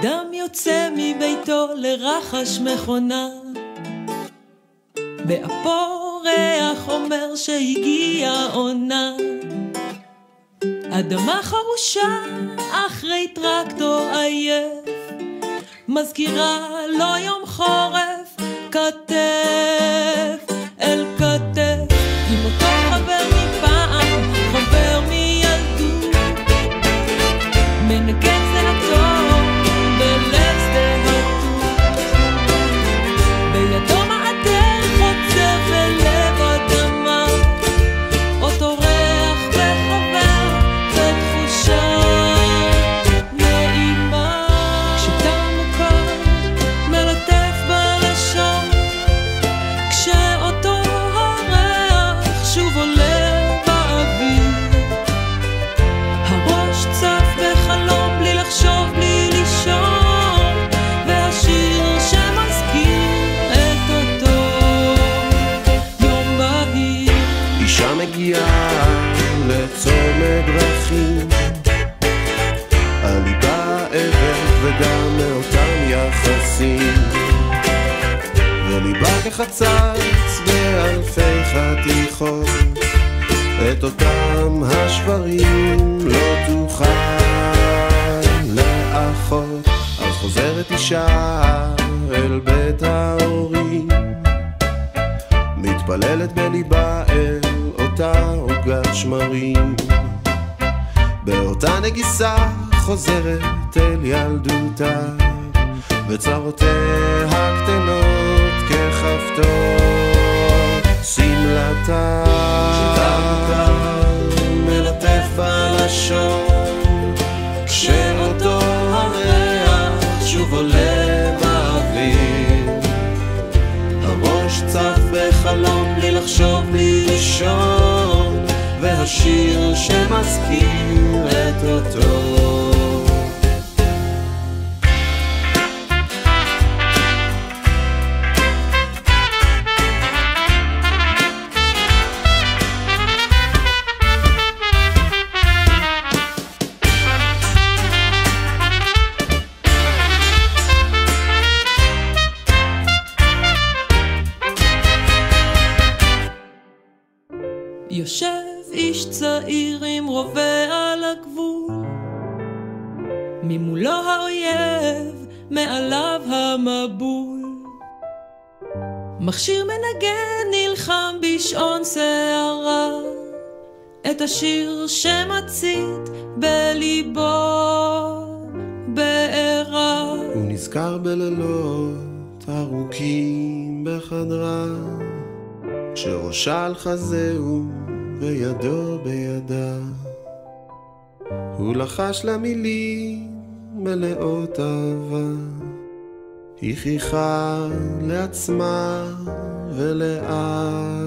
אדם יוצא מביתו לרחש מכונה, באפו ריח אומר שהגיעה עונה. אדמה חרושה אחרי טרקטור עייף, מזכירה לו יום חורף, כתף לצומת דרכים, על ליבה אבן כבדה מאותם יחסים, וליבה כחצץ באלפי חתיכות, את אותם השברים לא תוכל לאחות. אז חוזרת אישה אל בית ההורים, מתפללת בליבה אל אותה עוגת שמרים. באותה נגיסה חוזרת אל ילדותה, וצרותיה הקטנות ככפתור שמלתה. והשיר שמזכיר את אותו. יושב איש צעיר עם רובה על הגבול, ממולו האויב, מעליו המבול. מכשיר מנגן נלחם בשעון שערה, את השיר שמצית בליבו בעירה. הוא נזכר בלילות ארוכים בחדרה, כשראשה על חזהו בידו בידה. הוא לחש לה מילים מלאות אהבה. היא חיכה לעצמה ולאט.